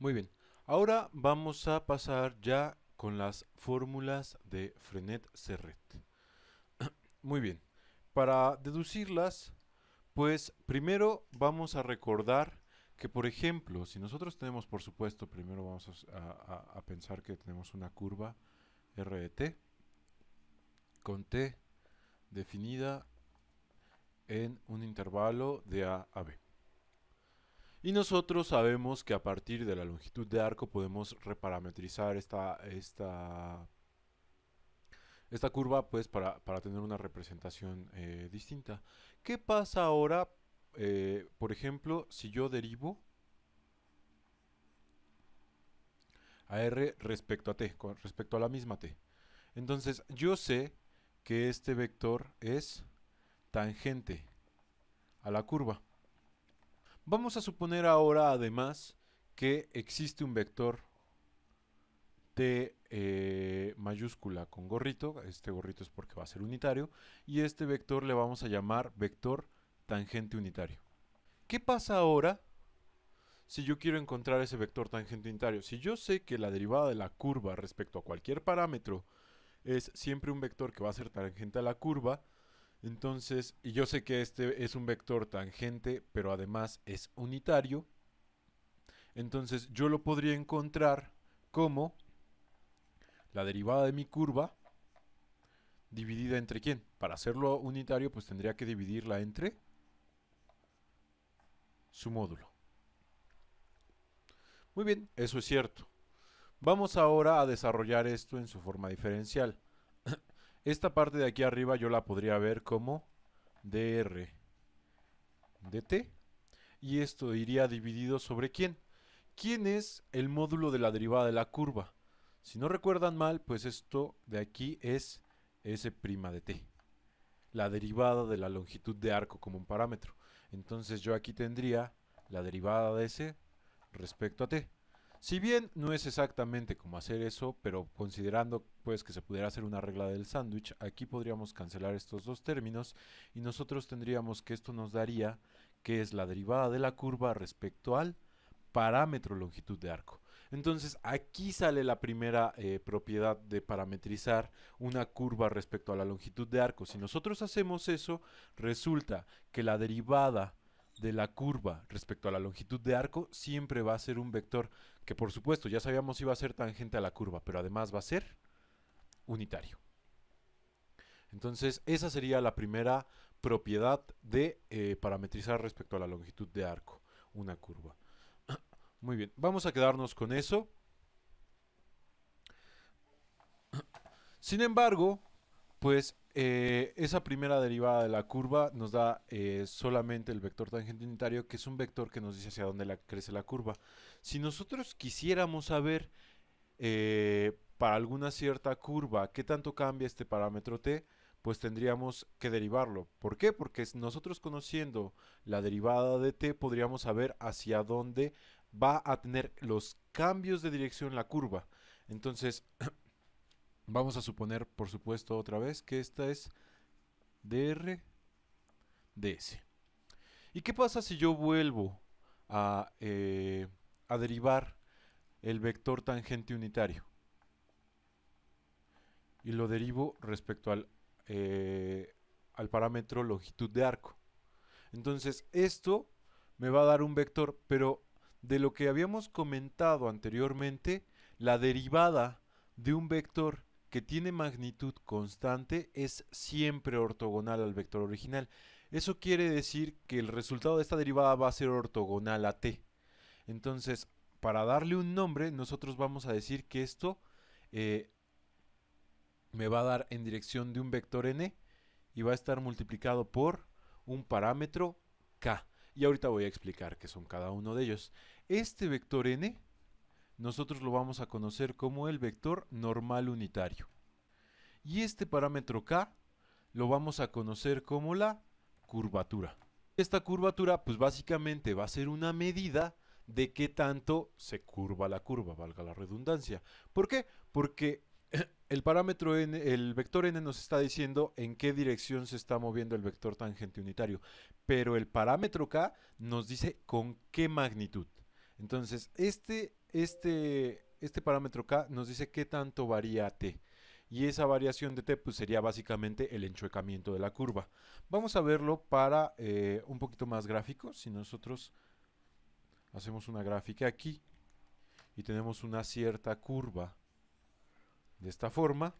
Muy bien, ahora vamos a pasar ya con las fórmulas de Frenet-Serret. Muy bien, para deducirlas, pues primero vamos a recordar que, por ejemplo, si nosotros tenemos, por supuesto, primero vamos a, pensar que tenemos una curva R t con t definida en un intervalo de A a B. Y nosotros sabemos que a partir de la longitud de arco podemos reparametrizar esta, esta, esta curva pues para, tener una representación eh, distinta. ¿Qué pasa ahora, eh, por ejemplo, si yo derivo a r respecto a t, con respecto a la misma t? Entonces yo sé que este vector es tangente a la curva. Vamos a suponer ahora además que existe un vector T eh, mayúscula con gorrito, este gorrito es porque va a ser unitario, y este vector le vamos a llamar vector tangente unitario. ¿Qué pasa ahora si yo quiero encontrar ese vector tangente unitario? Si yo sé que la derivada de la curva respecto a cualquier parámetro es siempre un vector que va a ser tangente a la curva, entonces, y yo sé que este es un vector tangente, pero además es unitario. Entonces, yo lo podría encontrar como la derivada de mi curva dividida entre quién. Para hacerlo unitario, pues tendría que dividirla entre su módulo. Muy bien, eso es cierto. Vamos ahora a desarrollar esto en su forma diferencial. Esta parte de aquí arriba yo la podría ver como dr dt. Y esto iría dividido sobre quién. ¿Quién es el módulo de la derivada de la curva? Si no recuerdan mal, pues esto de aquí es S' de t. La derivada de la longitud de arco como un parámetro. Entonces yo aquí tendría la derivada de S respecto a t. Si bien no es exactamente como hacer eso, pero considerando pues que se pudiera hacer una regla del sándwich, aquí podríamos cancelar estos dos términos y nosotros tendríamos que esto nos daría que es la derivada de la curva respecto al parámetro longitud de arco. Entonces aquí sale la primera eh, propiedad de parametrizar una curva respecto a la longitud de arco. Si nosotros hacemos eso, resulta que la derivada de la curva respecto a la longitud de arco siempre va a ser un vector que por supuesto ya sabíamos iba a ser tangente a la curva, pero además va a ser unitario. Entonces esa sería la primera propiedad de eh, parametrizar respecto a la longitud de arco, una curva. Muy bien, vamos a quedarnos con eso. Sin embargo, pues eh, esa primera derivada de la curva nos da eh, solamente el vector tangente unitario, que es un vector que nos dice hacia dónde crece la curva. Si nosotros quisiéramos saber eh, para alguna cierta curva qué tanto cambia este parámetro t, pues tendríamos que derivarlo. ¿Por qué? Porque nosotros conociendo la derivada de t podríamos saber hacia dónde va a tener los cambios de dirección la curva. Entonces, Vamos a suponer, por supuesto, otra vez que esta es dr ds. ¿Y qué pasa si yo vuelvo a, eh, a derivar el vector tangente unitario? Y lo derivo respecto al, eh, al parámetro longitud de arco. Entonces, esto me va a dar un vector, pero de lo que habíamos comentado anteriormente, la derivada de un vector que tiene magnitud constante es siempre ortogonal al vector original. Eso quiere decir que el resultado de esta derivada va a ser ortogonal a t. Entonces, para darle un nombre, nosotros vamos a decir que esto eh, me va a dar en dirección de un vector n y va a estar multiplicado por un parámetro k. Y ahorita voy a explicar qué son cada uno de ellos. Este vector n nosotros lo vamos a conocer como el vector normal unitario. Y este parámetro k lo vamos a conocer como la curvatura. Esta curvatura pues básicamente va a ser una medida de qué tanto se curva la curva, valga la redundancia. ¿Por qué? Porque el parámetro el vector n nos está diciendo en qué dirección se está moviendo el vector tangente unitario, pero el parámetro k nos dice con qué magnitud. Entonces, este, este, este parámetro k nos dice qué tanto varía t. Y esa variación de t pues, sería básicamente el enchuecamiento de la curva. Vamos a verlo para eh, un poquito más gráfico. Si nosotros hacemos una gráfica aquí y tenemos una cierta curva de esta forma,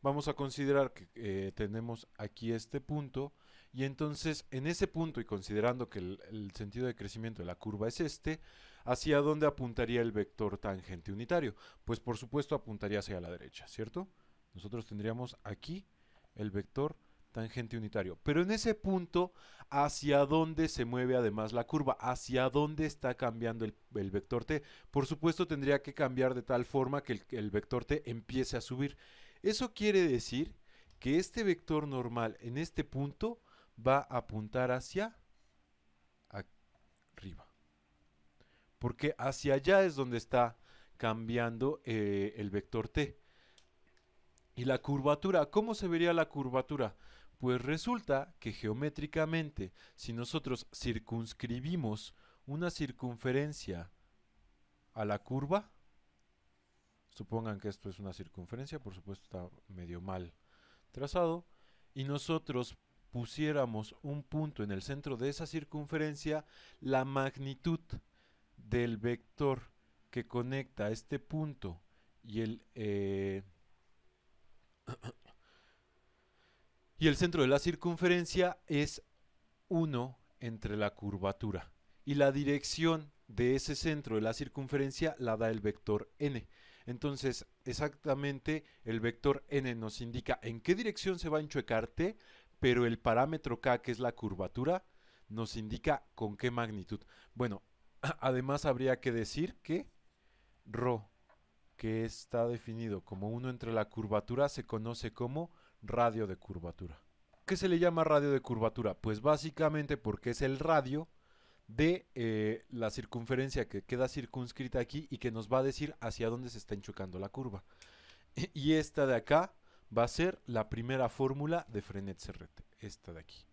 vamos a considerar que eh, tenemos aquí este punto y entonces en ese punto y considerando que el, sentido de crecimiento de la curva es este, ¿hacia dónde apuntaría el vector tangente unitario? Pues por supuesto apuntaría hacia la derecha, ¿cierto? Nosotros tendríamos aquí el vector tangente unitario. Pero en ese punto, ¿hacia dónde se mueve además la curva? ¿Hacia dónde está cambiando el, vector t? Por supuesto tendría que cambiar de tal forma que el vector t empiece a subir. Eso quiere decir que este vector normal en este punto va a apuntar hacia arriba. Porque hacia allá es donde está cambiando eh, el vector t. Y la curvatura, ¿cómo se vería la curvatura? Pues resulta que geométricamente, si nosotros circunscribimos una circunferencia a la curva, supongan que esto es una circunferencia, por supuesto está medio mal trazado, y nosotros pusiéramos un punto en el centro de esa circunferencia, la magnitud del vector que conecta este punto y el, eh, y el centro de la circunferencia es 1 entre la curvatura. Y la dirección de ese centro de la circunferencia la da el vector n. Entonces, exactamente el vector n nos indica en qué dirección se va a enchuecar t, pero el parámetro k, que es la curvatura, nos indica con qué magnitud. Bueno, además habría que decir que ρ, que está definido como 1 entre la curvatura, se conoce como radio de curvatura. ¿Qué se le llama radio de curvatura? Pues básicamente porque es el radio de eh, la circunferencia que queda circunscrita aquí y que nos va a decir hacia dónde se está enchucando la curva. Y esta de acá va a ser la primera fórmula de Frenet Serrete, esta de aquí.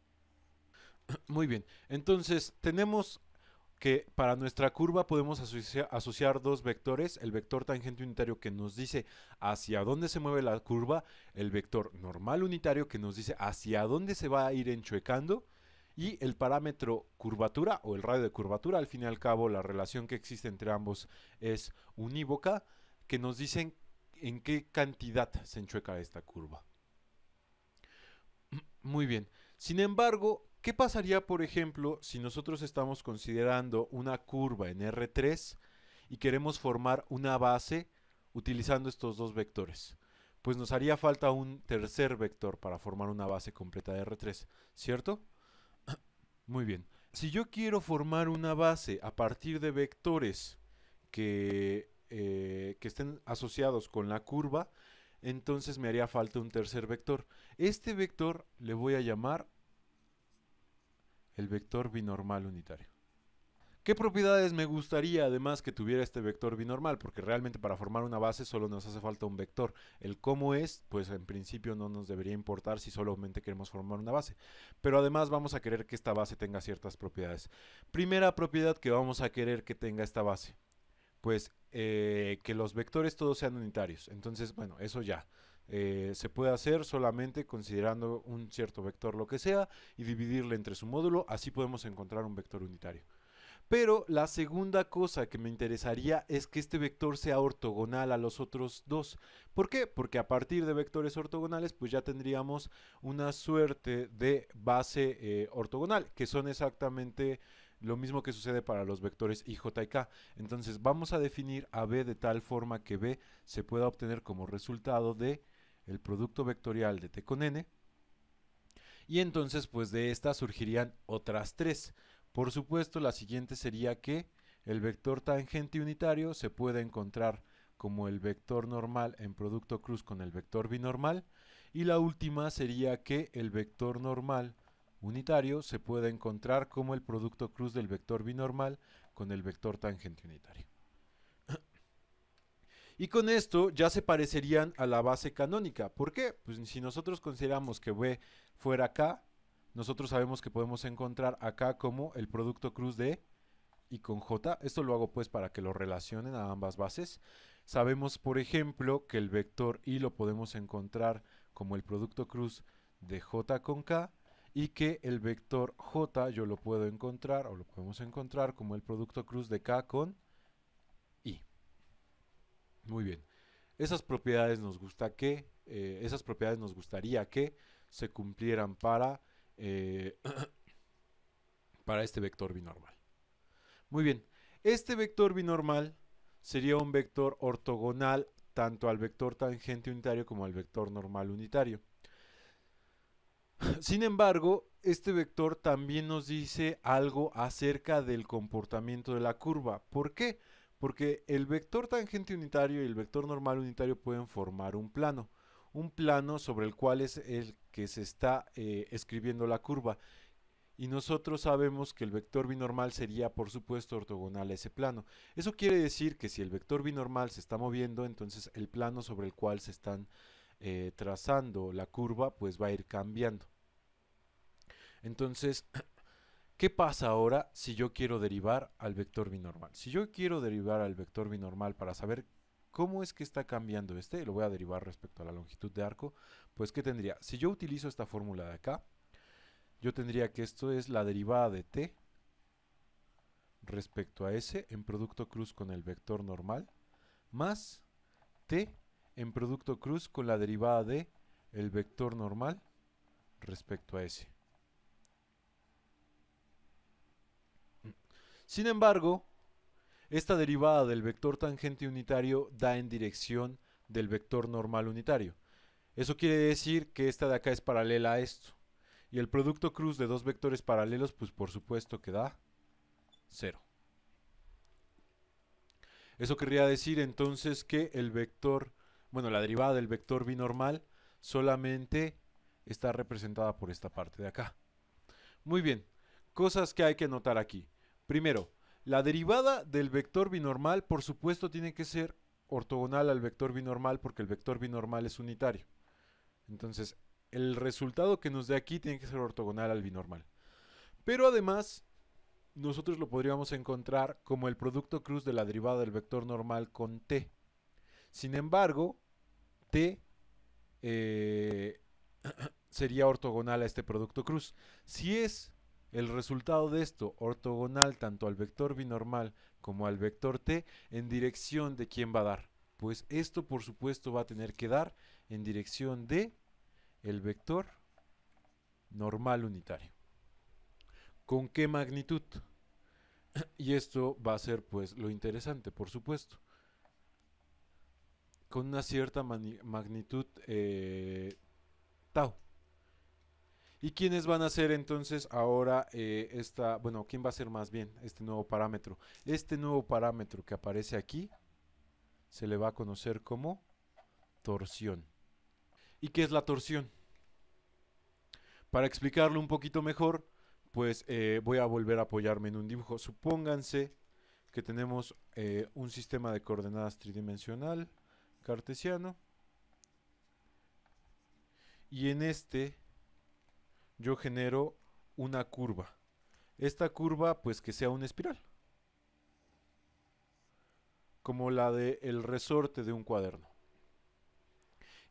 Muy bien, entonces tenemos que para nuestra curva podemos asociar, dos vectores, el vector tangente unitario que nos dice hacia dónde se mueve la curva, el vector normal unitario que nos dice hacia dónde se va a ir enchuecando y el parámetro curvatura o el radio de curvatura, al fin y al cabo la relación que existe entre ambos es unívoca, que nos dicen en qué cantidad se enchueca esta curva. Muy bien. Sin embargo, ¿qué pasaría, por ejemplo, si nosotros estamos considerando una curva en R3 y queremos formar una base utilizando estos dos vectores? Pues nos haría falta un tercer vector para formar una base completa de R3, ¿cierto? Muy bien. Si yo quiero formar una base a partir de vectores que eh, que estén asociados con la curva, entonces me haría falta un tercer vector. Este vector le voy a llamar el vector binormal unitario. ¿Qué propiedades me gustaría además que tuviera este vector binormal? Porque realmente para formar una base solo nos hace falta un vector. El cómo es, pues en principio no nos debería importar si solamente queremos formar una base. Pero además vamos a querer que esta base tenga ciertas propiedades. Primera propiedad que vamos a querer que tenga esta base pues eh, que los vectores todos sean unitarios. Entonces, bueno, eso ya. Eh, se puede hacer solamente considerando un cierto vector lo que sea y dividirle entre su módulo, así podemos encontrar un vector unitario. Pero la segunda cosa que me interesaría es que este vector sea ortogonal a los otros dos. ¿Por qué? Porque a partir de vectores ortogonales pues ya tendríamos una suerte de base eh, ortogonal, que son exactamente lo mismo que sucede para los vectores i, j y k. Entonces vamos a definir a b de tal forma que b se pueda obtener como resultado de el producto vectorial de t con n. Y entonces pues de esta surgirían otras tres. Por supuesto la siguiente sería que el vector tangente unitario se puede encontrar como el vector normal en producto cruz con el vector binormal. Y la última sería que el vector normal unitario se puede encontrar como el producto cruz del vector binormal con el vector tangente unitario. Y con esto ya se parecerían a la base canónica. ¿Por qué? Pues si nosotros consideramos que B fuera acá, nosotros sabemos que podemos encontrar acá como el producto cruz de y con j. Esto lo hago pues para que lo relacionen a ambas bases. Sabemos, por ejemplo, que el vector y lo podemos encontrar como el producto cruz de j con k y que el vector j yo lo puedo encontrar o lo podemos encontrar como el producto cruz de k con i. Muy bien. Esas propiedades nos gusta que eh, esas propiedades nos gustaría que se cumplieran para eh, para este vector binormal. Muy bien. Este vector binormal sería un vector ortogonal tanto al vector tangente unitario como al vector normal unitario. Sin embargo, este vector también nos dice algo acerca del comportamiento de la curva. ¿Por qué? El vector tangente unitario y el vector normal unitario pueden formar un plano. Un plano sobre el cual es el que se está eh, escribiendo la curva. Y nosotros sabemos que el vector binormal sería, por supuesto, ortogonal a ese plano. Eso quiere decir que si el vector binormal se está moviendo, entonces el plano sobre el cual se están eh, trazando la curva, pues va a ir cambiando. Entonces, ¿qué pasa ahora si yo quiero derivar al vector binormal? Si yo quiero derivar al vector binormal para saber cómo es que está cambiando este, lo voy a derivar respecto a la longitud de arco, pues ¿qué tendría? Si yo utilizo esta fórmula de acá, yo tendría que esto es la derivada de t respecto a s en producto cruz con el vector normal, más t en producto cruz con la derivada de el vector normal respecto a s. Sin embargo, esta derivada del vector tangente unitario da en dirección del vector normal unitario. Eso quiere decir que esta de acá es paralela a esto. Y el producto cruz de dos vectores paralelos, pues por supuesto que da 0. Eso querría decir entonces que el vector, bueno, la derivada del vector binormal solamente está representada por esta parte de acá. Muy bien, cosas que hay que notar aquí. Primero, la derivada del vector binormal, por supuesto, tiene que ser ortogonal al vector binormal porque el vector binormal es unitario. Entonces, el resultado que nos dé aquí tiene que ser ortogonal al binormal. Pero además, nosotros lo podríamos encontrar como el producto cruz de la derivada del vector normal con t. Sin embargo, t eh, sería ortogonal a este producto cruz. Si es el resultado de esto ortogonal tanto al vector binormal como al vector t, ¿en dirección de quién va a dar? Pues esto por supuesto va a tener que dar en dirección de el vector normal unitario. ¿Con qué magnitud? Y esto va a ser pues lo interesante, por supuesto. Con una cierta magnitud eh, tau. ¿Y quiénes van a ser entonces ahora eh, esta, bueno, quién va a ser más bien este nuevo parámetro? Este nuevo parámetro que aparece aquí se le va a conocer como torsión. ¿Y qué es la torsión? Para explicarlo un poquito mejor, pues eh, voy a volver a apoyarme en un dibujo. Supónganse que tenemos eh, un sistema de coordenadas tridimensional cartesiano. Y en este yo genero una curva. Esta curva pues que sea una espiral. Como la del el resorte de un cuaderno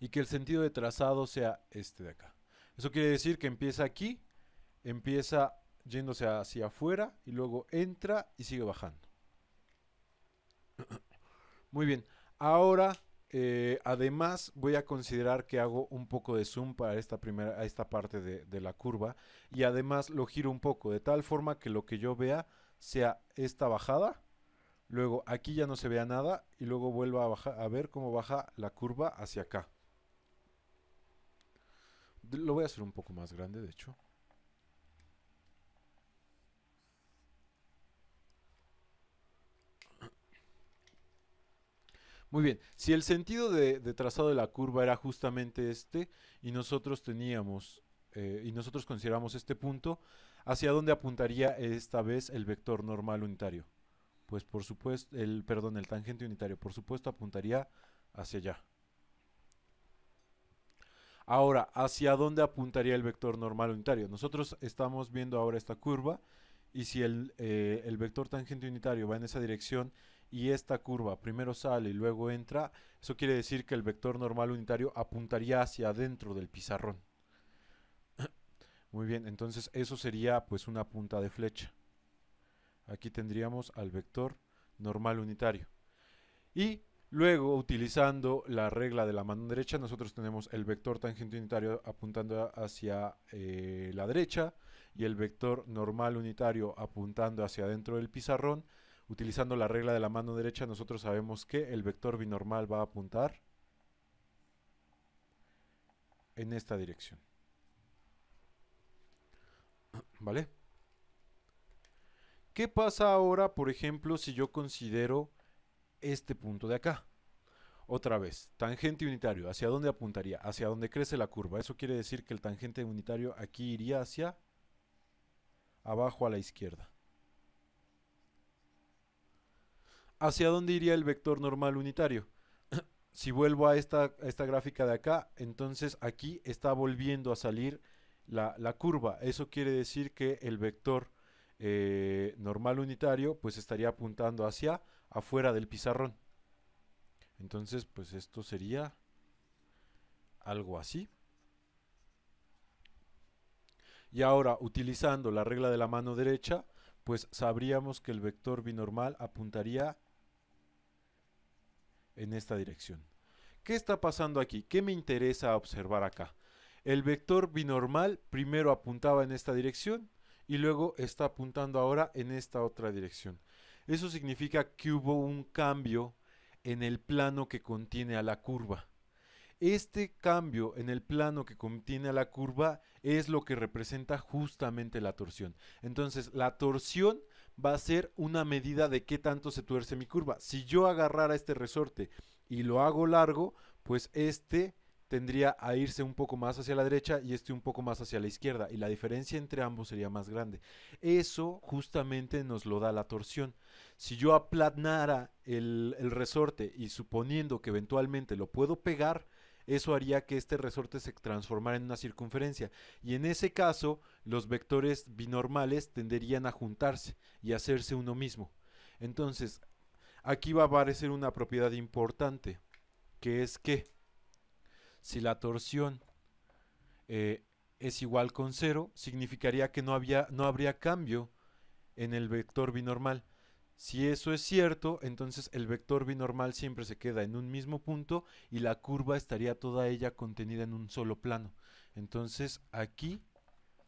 y que el sentido de trazado sea este de acá. Eso quiere decir que empieza aquí, empieza yéndose hacia afuera y luego entra y sigue bajando. Muy bien, ahora eh, además voy a considerar que hago un poco de zoom para esta primera, esta parte de, de, la curva y además lo giro un poco de tal forma que lo que yo vea sea esta bajada, luego aquí ya no se vea nada y luego vuelva a, bajar, a ver cómo baja la curva hacia acá. Lo voy a hacer un poco más grande, de hecho. Muy bien, si el sentido de, trazado de la curva era justamente este y nosotros teníamos, eh, y nosotros consideramos este punto, ¿hacia dónde apuntaría esta vez el vector normal unitario? Pues por supuesto, el, perdón, el tangente unitario, por supuesto apuntaría hacia allá. Ahora, ¿hacia dónde apuntaría el vector normal unitario? Nosotros estamos viendo ahora esta curva y si el, eh, el vector tangente unitario va en esa dirección y esta curva primero sale y luego entra, eso quiere decir que el vector normal unitario apuntaría hacia adentro del pizarrón. Muy bien, entonces eso sería pues una punta de flecha. Aquí tendríamos al vector normal unitario. Y luego, utilizando la regla de la mano derecha, nosotros tenemos el vector tangente unitario apuntando hacia eh, la derecha y el vector normal unitario apuntando hacia adentro del pizarrón. Utilizando la regla de la mano derecha, nosotros sabemos que el vector binormal va a apuntar en esta dirección. ¿Vale? ¿Qué pasa ahora, por ejemplo, si yo considero este punto de acá? Otra vez, tangente unitario, ¿hacia dónde apuntaría? Hacia dónde crece la curva. Eso quiere decir que el tangente unitario aquí iría hacia abajo a la izquierda. ¿Hacia dónde iría el vector normal unitario? si vuelvo a esta, esta, gráfica de acá, entonces aquí está volviendo a salir la, la curva. Eso quiere decir que el vector eh, normal unitario, pues estaría apuntando hacia afuera del pizarrón. Entonces, pues esto sería algo así. Y ahora, utilizando la regla de la mano derecha, pues sabríamos que el vector binormal apuntaría en esta dirección. ¿Qué está pasando aquí? ¿Qué me interesa observar acá? El vector binormal primero apuntaba en esta dirección y luego está apuntando ahora en esta otra dirección. Eso significa que hubo un cambio en el plano que contiene a la curva. Este cambio en el plano que contiene a la curva es lo que representa justamente la torsión. Entonces, la torsión va a ser una medida de qué tanto se tuerce mi curva. Si yo agarrara este resorte y lo hago largo, pues este tendría a irse un poco más hacia la derecha y este un poco más hacia la izquierda y la diferencia entre ambos sería más grande. Eso justamente nos lo da la torsión. Si yo aplanara el, el resorte y suponiendo que eventualmente lo puedo pegar, eso haría que este resorte se transformara en una circunferencia y en ese caso los vectores binormales tenderían a juntarse y hacerse uno mismo. Entonces, aquí va a aparecer una propiedad importante, que es que si la torsión eh, es igual con cero, significaría que no, había, no habría cambio en el vector binormal. Si eso es cierto, entonces el vector binormal siempre se queda en un mismo punto y la curva estaría toda ella contenida en un solo plano. Entonces aquí,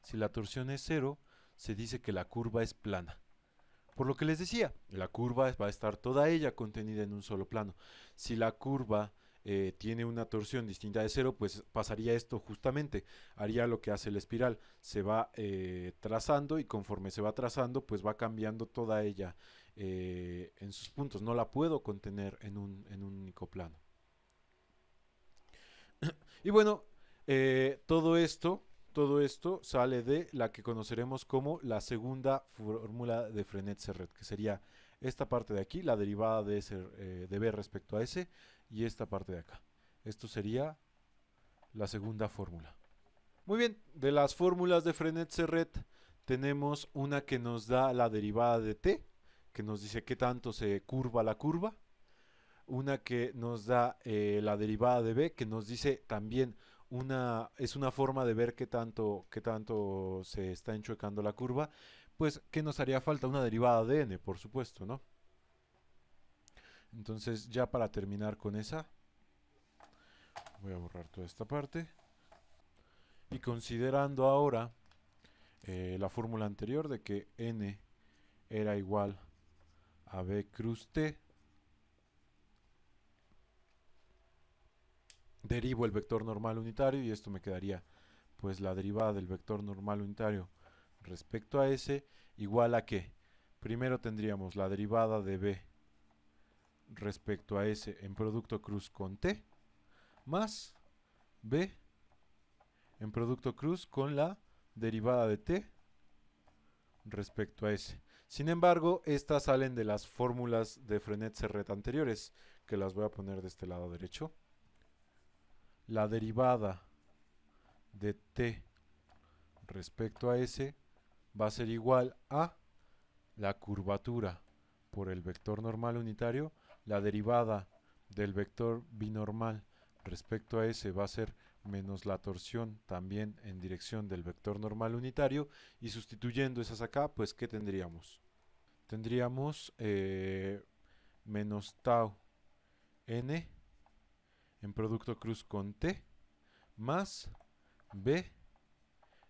si la torsión es cero, se dice que la curva es plana. Por lo que les decía, la curva va a estar toda ella contenida en un solo plano. Si la curva eh, tiene una torsión distinta de cero, pues pasaría esto justamente, haría lo que hace la espiral, se va eh, trazando y conforme se va trazando, pues va cambiando toda ella eh, en sus puntos, no la puedo contener en un, en un único plano. y bueno, todo esto todo esto sale de la que conoceremos como la segunda fórmula de Frenet-Serret, que sería esta parte de aquí, la derivada de, ese, de B respecto a S, y esta parte de acá. Esto sería la segunda fórmula. Muy bien, de las fórmulas de Frenet-Serret tenemos una que nos da la derivada de t, que nos dice qué tanto se curva la curva. Una que nos da eh, la derivada de b, que nos dice también una, es una forma de ver qué tanto, qué tanto se está enchuecando la curva. Pues, ¿qué nos haría falta? Una derivada de n, por supuesto, ¿no? Entonces ya para terminar con esa, voy a borrar toda esta parte. Y considerando ahora eh, la fórmula anterior de que n era igual a b cruz t, derivo el vector normal unitario y esto me quedaría pues la derivada del vector normal unitario respecto a s igual a que primero tendríamos la derivada de b respecto a S en producto cruz con T más B en producto cruz con la derivada de T respecto a S. Sin embargo, estas salen de las fórmulas de Frenet-Serret anteriores, que las voy a poner de este lado derecho. La derivada de T respecto a S va a ser igual a la curvatura por el vector normal unitario, la derivada del vector binormal respecto a ese va a ser menos la torsión también en dirección del vector normal unitario y sustituyendo esas acá, pues ¿qué tendríamos? Tendríamos eh, menos tau n en producto cruz con t más b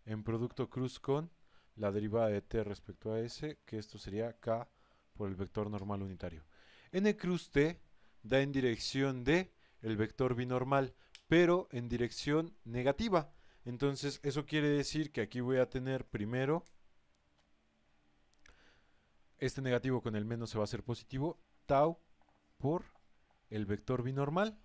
en producto cruz con la derivada de t respecto a s, que esto sería k por el vector normal unitario. n cruz t da en dirección de el vector binormal, pero en dirección negativa. Entonces eso quiere decir que aquí voy a tener primero este negativo con el menos se va a hacer positivo, tau por el vector binormal.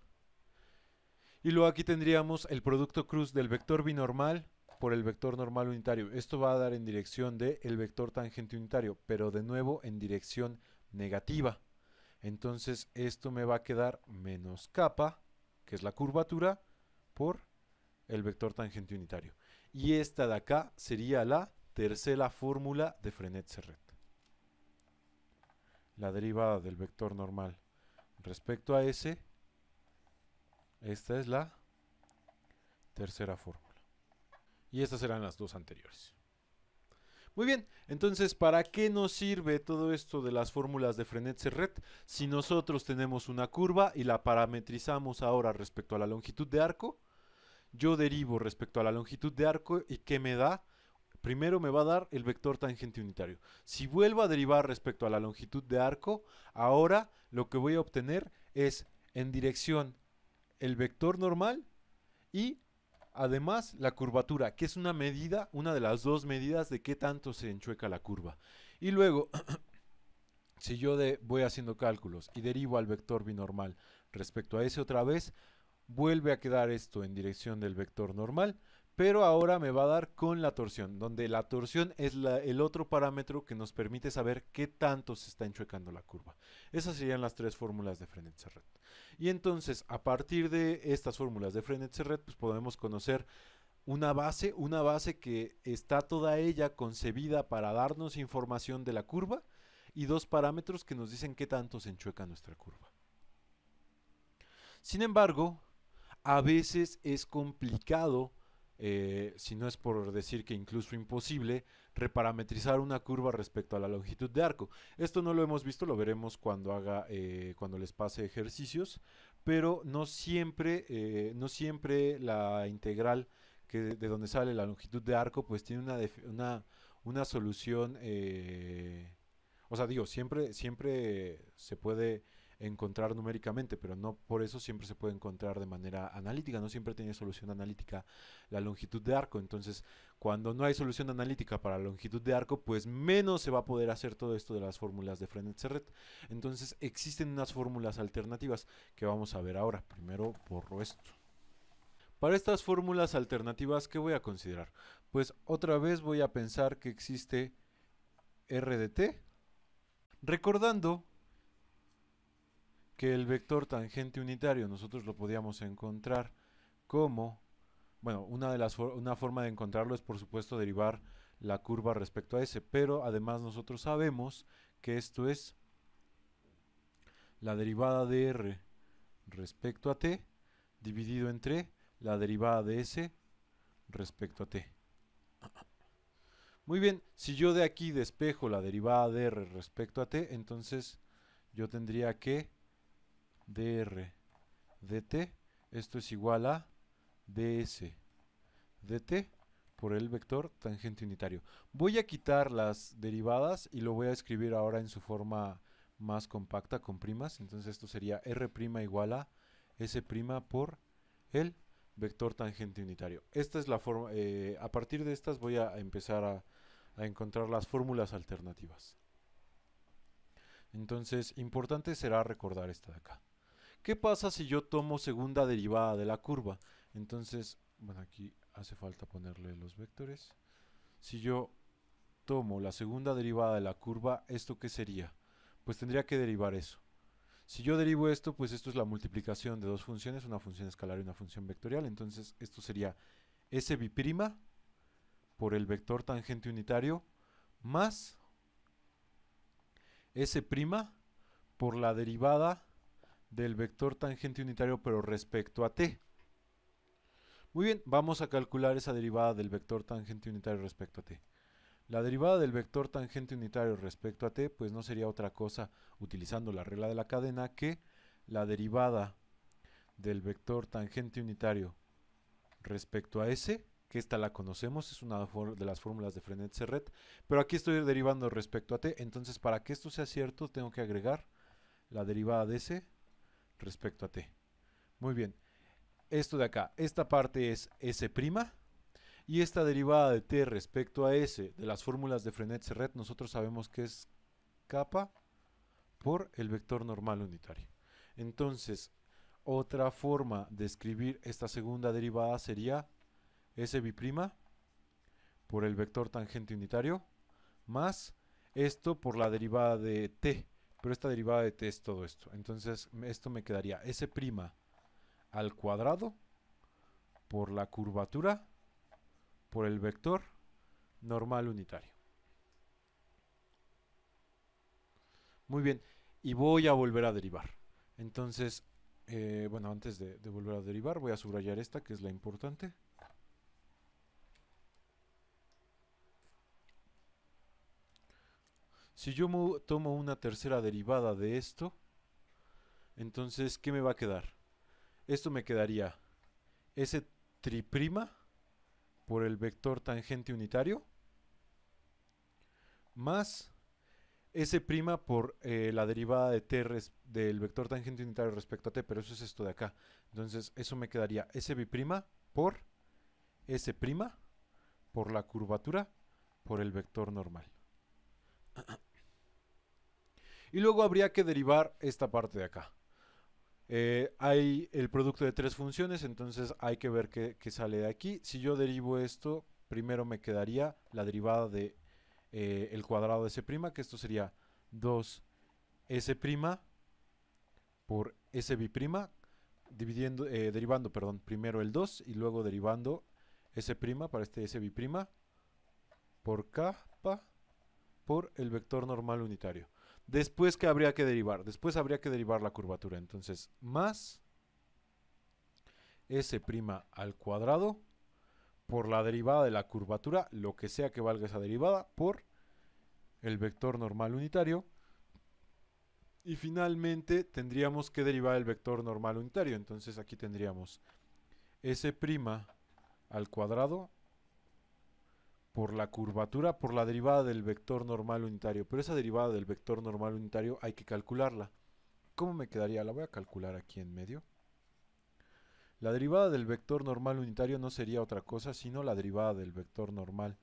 Y luego aquí tendríamos el producto cruz del vector binormal por el vector normal unitario. Esto va a dar en dirección del el vector tangente unitario, pero de nuevo en dirección negativa. Entonces esto me va a quedar menos capa, que es la curvatura, por el vector tangente unitario. Y esta de acá sería la tercera fórmula de Frenet-Serret. La derivada del vector normal respecto a S, esta es la tercera fórmula. Y estas serán las dos anteriores. Muy bien, entonces, ¿para qué nos sirve todo esto de las fórmulas de Frenet-Serret si nosotros tenemos una curva y la parametrizamos ahora respecto a la longitud de arco? Yo derivo respecto a la longitud de arco y ¿qué me da? Primero me va a dar el vector tangente unitario. Si vuelvo a derivar respecto a la longitud de arco, ahora lo que voy a obtener es en dirección el vector normal y además la curvatura, que es una medida, una de las dos medidas de qué tanto se enchueca la curva. Y luego, si yo de, voy haciendo cálculos y derivo al vector binormal respecto a ese otra vez, vuelve a quedar esto en dirección del vector normal, pero ahora me va a dar con la torsión, donde la torsión es el otro parámetro que nos permite saber qué tanto se está enchuecando la curva. Esas serían las tres fórmulas de Frenet-Serret. Y entonces, a partir de estas fórmulas de Frenet-Serret, pues podemos conocer una base, una base que está toda ella concebida para darnos información de la curva y dos parámetros que nos dicen qué tanto se enchueca nuestra curva. Sin embargo, a veces es complicado eh, si no es por decir que incluso imposible, reparametrizar una curva respecto a la longitud de arco. Esto no lo hemos visto, lo veremos cuando haga, eh, cuando les pase ejercicios, pero no siempre, eh, no siempre la integral que de, donde sale la longitud de arco, pues tiene una, una, una solución, o sea, digo, siempre, siempre se puede encontrar numéricamente, pero no por eso siempre se puede encontrar de manera analítica, no siempre tiene solución analítica la longitud de arco. Entonces, cuando no hay solución analítica para la longitud de arco, pues menos se va a poder hacer todo esto de las fórmulas de Frenet-Serret. Entonces, existen unas fórmulas alternativas que vamos a ver ahora. Primero borro esto. Para estas fórmulas alternativas, ¿qué voy a considerar? Pues otra vez voy a pensar que existe R de t, recordando que el vector tangente unitario nosotros lo podíamos encontrar como, bueno, una, de las una forma de encontrarlo es por supuesto derivar la curva respecto a ese, pero además nosotros sabemos que esto es la derivada de r respecto a t dividido entre la derivada de s respecto a t. Muy bien, si yo de aquí despejo la derivada de r respecto a t, entonces yo tendría que dr dt, esto es igual a ds dt por el vector tangente unitario. Voy a quitar las derivadas y lo voy a escribir ahora en su forma más compacta con primas. Entonces esto sería r' igual a s' por el vector tangente unitario. Esta es la forma, eh, a partir de estas voy a empezar a, a encontrar las fórmulas alternativas. Entonces, importante será recordar esta de acá. ¿Qué pasa si yo tomo segunda derivada de la curva? Entonces, bueno, aquí hace falta ponerle los vectores. Si yo tomo la segunda derivada de la curva, ¿esto qué sería? Pues tendría que derivar eso. Si yo derivo esto, pues esto es la multiplicación de dos funciones, una función escalar y una función vectorial. Entonces, esto sería S por el vector tangente unitario más S' por la derivada del vector tangente unitario pero respecto a t. Muy bien, vamos a calcular esa derivada del vector tangente unitario respecto a t. La derivada del vector tangente unitario respecto a t, pues no sería otra cosa, utilizando la regla de la cadena, que la derivada del vector tangente unitario respecto a s, que esta la conocemos, es una de las fórmulas de Frenet-Serret, pero aquí estoy derivando respecto a t, entonces para que esto sea cierto tengo que agregar la derivada de s respecto a t. Muy bien, esto de acá, esta parte es s', y esta derivada de t respecto a s de las fórmulas de Frenet-Serret, nosotros sabemos que es kappa por el vector normal unitario. Entonces, otra forma de escribir esta segunda derivada sería s por el vector tangente unitario más esto por la derivada de t. Pero esta derivada de t es todo esto. Entonces, esto me quedaría s' al cuadrado por la curvatura por el vector normal unitario. Muy bien, y voy a volver a derivar. Entonces, eh, bueno, antes de, de volver a derivar, voy a subrayar esta, que es la importante. Si yo tomo una tercera derivada de esto, entonces, ¿qué me va a quedar? Esto me quedaría S triprima por el vector tangente unitario más S' por eh, la derivada de t del vector tangente unitario respecto a t, pero eso es esto de acá. Entonces eso me quedaría S' por S' por la curvatura por el vector normal. Y luego habría que derivar esta parte de acá. Eh, hay el producto de tres funciones, entonces hay que ver qué, sale de aquí. Si yo derivo esto, primero me quedaría la derivada de eh, el cuadrado de S', que esto sería 2S' por S dividiendo, eh, derivando perdón, primero el 2 y luego derivando S' para este S' por K por el vector normal unitario. Después, ¿qué habría que derivar? Después habría que derivar la curvatura. Entonces, más S' al cuadrado por la derivada de la curvatura, lo que sea que valga esa derivada, por el vector normal unitario. Y finalmente tendríamos que derivar el vector normal unitario. Entonces aquí tendríamos S' al cuadrado por la curvatura por la derivada del vector normal unitario. Pero esa derivada del vector normal unitario hay que calcularla. ¿Cómo me quedaría? La voy a calcular aquí en medio. La derivada del vector normal unitario no sería otra cosa sino la derivada del vector normal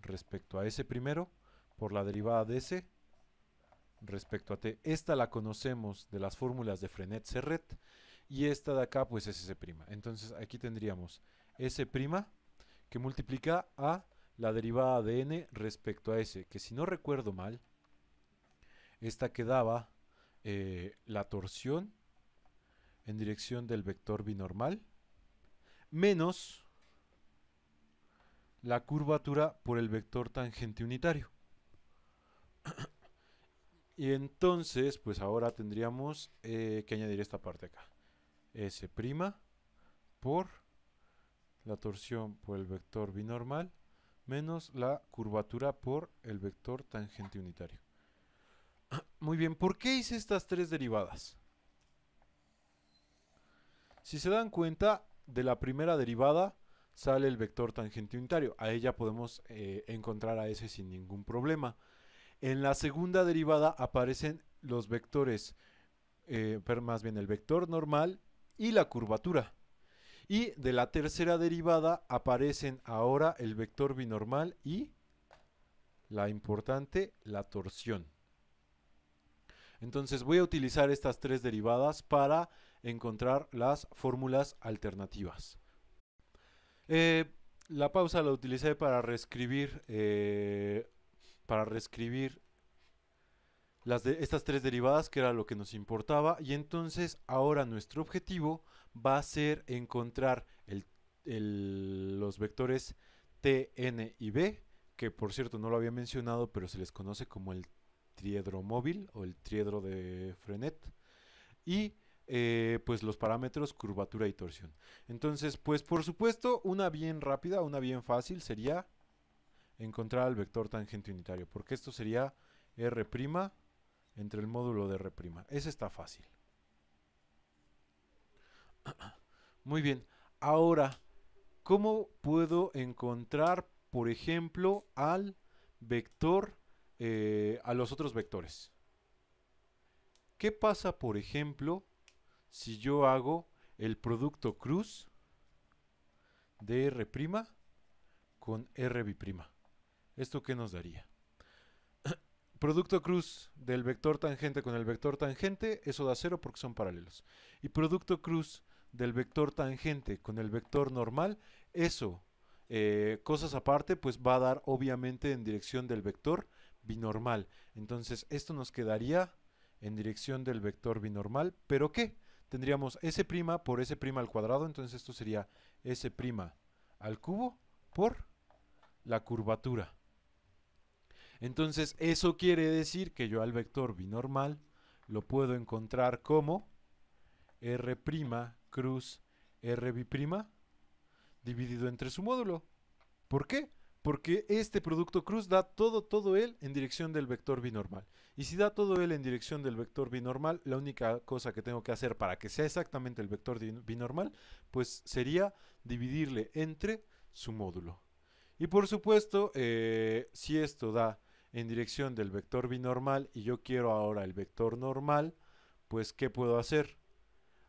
respecto a s primero por la derivada de s respecto a t. Esta la conocemos de las fórmulas de Frenet-Serret y esta de acá pues es s'. Entonces aquí tendríamos s' que multiplica a la derivada de n respecto a s, que si no recuerdo mal, esta quedaba eh, la torsión en dirección del vector binormal menos la curvatura por el vector tangente unitario. y entonces, pues ahora tendríamos eh, que añadir esta parte acá. S' por la torsión por el vector binormal menos la curvatura por el vector tangente unitario. Muy bien, ¿por qué hice estas tres derivadas? Si se dan cuenta, de la primera derivada sale el vector tangente unitario. A ella podemos eh, encontrar a ese sin ningún problema. En la segunda derivada aparecen los vectores, eh, más bien el vector normal y la curvatura. Y de la tercera derivada aparecen ahora el vector binormal y la importante, la torsión. Entonces voy a utilizar estas tres derivadas para encontrar las fórmulas alternativas. Eh, la pausa la utilicé para reescribir, eh, para reescribir las de, estas tres derivadas, que era lo que nos importaba. Y entonces ahora nuestro objetivo va a ser encontrar los vectores t, n y b, que por cierto no lo había mencionado, pero se les conoce como el triedro móvil o el triedro de Frenet. Y eh, pues los parámetros curvatura y torsión. Entonces, pues por supuesto, una bien rápida, una bien fácil sería encontrar el vector tangente unitario, porque esto sería R' entre el módulo de R'. Ese está fácil. Muy bien, ahora, ¿cómo puedo encontrar, por ejemplo, al vector, eh, a los otros vectores? ¿Qué pasa, por ejemplo, si yo hago el producto cruz de R' con R ¿Esto qué nos daría? producto cruz del vector tangente con el vector tangente, eso da cero porque son paralelos. Y producto cruz del vector tangente con el vector normal, eso, eh, cosas aparte, pues va a dar obviamente en dirección del vector binormal. Entonces esto nos quedaría en dirección del vector binormal, pero ¿qué? tendríamos S' por S' al cuadrado, entonces esto sería S' al cubo por la curvatura. Entonces eso quiere decir que yo al vector binormal lo puedo encontrar como R' cruz R dividido entre su módulo. ¿Por qué? Porque este producto cruz da todo, todo él en dirección del vector binormal. Y si da todo él en dirección del vector binormal, la única cosa que tengo que hacer para que sea exactamente el vector binormal, pues sería dividirle entre su módulo. Y por supuesto, eh, si esto da en dirección del vector binormal y yo quiero ahora el vector normal, pues ¿qué puedo hacer?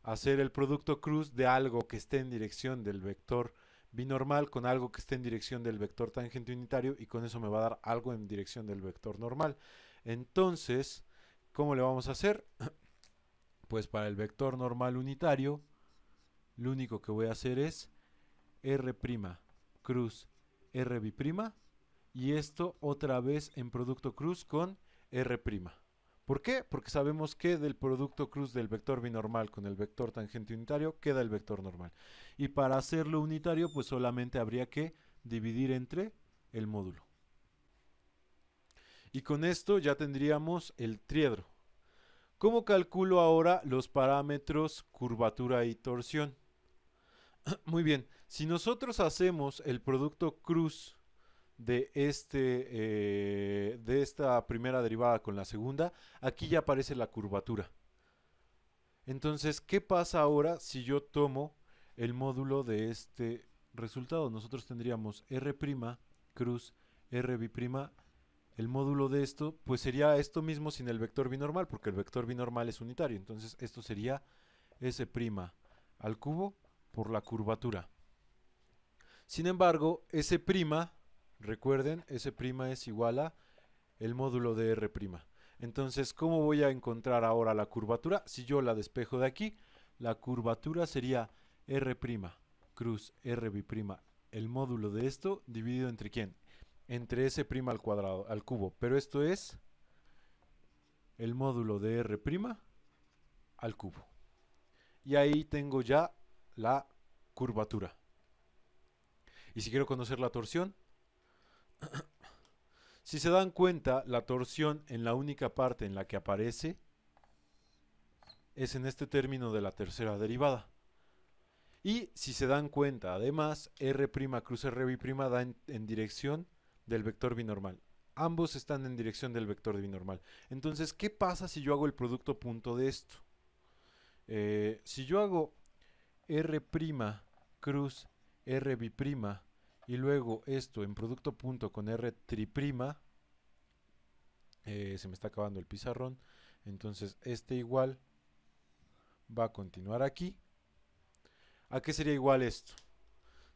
Hacer el producto cruz de algo que esté en dirección del vector binormal con algo que esté en dirección del vector tangente unitario y con eso me va a dar algo en dirección del vector normal. Entonces, ¿cómo le vamos a hacer? Pues para el vector normal unitario, lo único que voy a hacer es R' cruz R y esto otra vez en producto cruz con R'. ¿Por qué? Porque sabemos que del producto cruz del vector binormal con el vector tangente unitario queda el vector normal. Y para hacerlo unitario, pues solamente habría que dividir entre el módulo. Y con esto ya tendríamos el triedro. ¿Cómo calculo ahora los parámetros curvatura y torsión? Muy bien, si nosotros hacemos el producto cruz de, este, eh, de esta primera derivada con la segunda, aquí ya aparece la curvatura. Entonces, ¿qué pasa ahora si yo tomo el módulo de este resultado? Nosotros tendríamos R' cruz R bi'prima. El módulo de esto, pues sería esto mismo sin el vector binormal, porque el vector binormal es unitario. Entonces, esto sería S' al cubo por la curvatura. Sin embargo, S' Recuerden, S' es igual a el módulo de R'. Entonces, ¿cómo voy a encontrar ahora la curvatura? Si yo la despejo de aquí, la curvatura sería R' cruz R' el módulo de esto dividido entre quién? Entre S' al cuadrado, al cubo. Pero esto es el módulo de R' al cubo. Y ahí tengo ya la curvatura. Y si quiero conocer la torsión, si se dan cuenta, la torsión en la única parte en la que aparece es en este término de la tercera derivada. Y si se dan cuenta, además, R' cruz R' da en, dirección del vector binormal. Ambos están en dirección del vector binormal. Entonces, ¿qué pasa si yo hago el producto punto de esto? Eh, si yo hago R' cruz R y luego esto en producto punto con R triprima, eh, se me está acabando el pizarrón, entonces este igual va a continuar aquí. ¿A qué sería igual esto?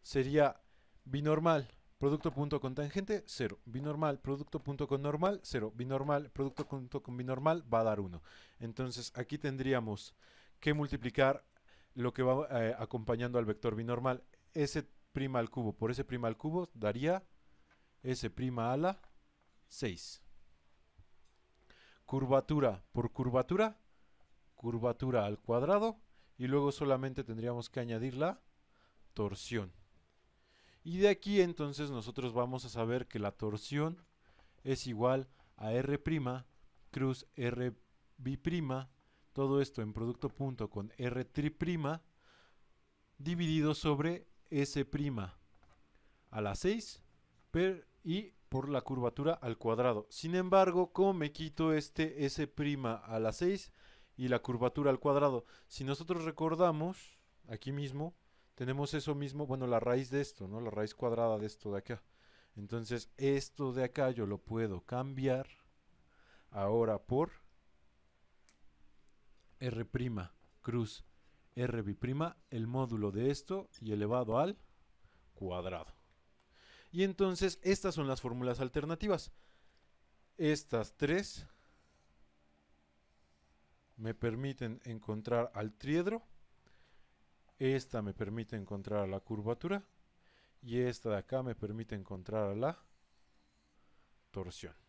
Sería binormal, producto punto con tangente, 0. Binormal, producto punto con normal, 0. Binormal, producto punto con binormal, va a dar 1. Entonces aquí tendríamos que multiplicar lo que va eh, acompañando al vector binormal. Ese prima al cubo por S prima al cubo daría S prima a la 6. Curvatura por curvatura, curvatura al cuadrado y luego solamente tendríamos que añadir la torsión. Y de aquí entonces nosotros vamos a saber que la torsión es igual a R' cruz R biprima, todo esto en producto punto con R triprima, dividido sobre S a la 6 per, y por la curvatura al cuadrado. Sin embargo, ¿cómo me quito este S' a la 6 y la curvatura al cuadrado? Si nosotros recordamos, aquí mismo, tenemos eso mismo, bueno, la raíz de esto, ¿no? La raíz cuadrada de esto de acá. Entonces, esto de acá yo lo puedo cambiar ahora por R' cruz R biprima, el módulo de esto y elevado al cuadrado. Y entonces estas son las fórmulas alternativas. Estas tres me permiten encontrar al triedro. Esta me permite encontrar a la curvatura. Y esta de acá me permite encontrar a la torsión.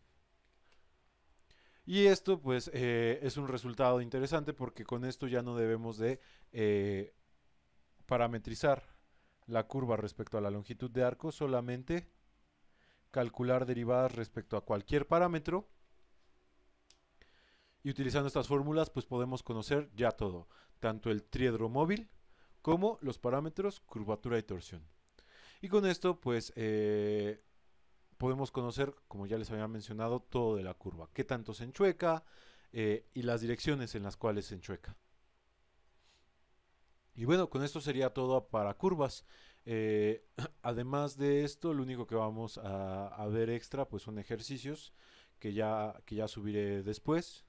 Y esto pues eh, es un resultado interesante porque con esto ya no debemos de eh, parametrizar la curva respecto a la longitud de arco, solamente calcular derivadas respecto a cualquier parámetro. Y utilizando estas fórmulas, pues podemos conocer ya todo, tanto el triedro móvil como los parámetros curvatura y torsión. Y con esto, pues eh, podemos conocer, como ya les había mencionado, todo de la curva, qué tanto se enchueca eh, y las direcciones en las cuales se enchueca. Y bueno, con esto sería todo para curvas. Eh, además de esto, lo único que vamos a, ver extra pues son ejercicios que ya, que ya subiré después.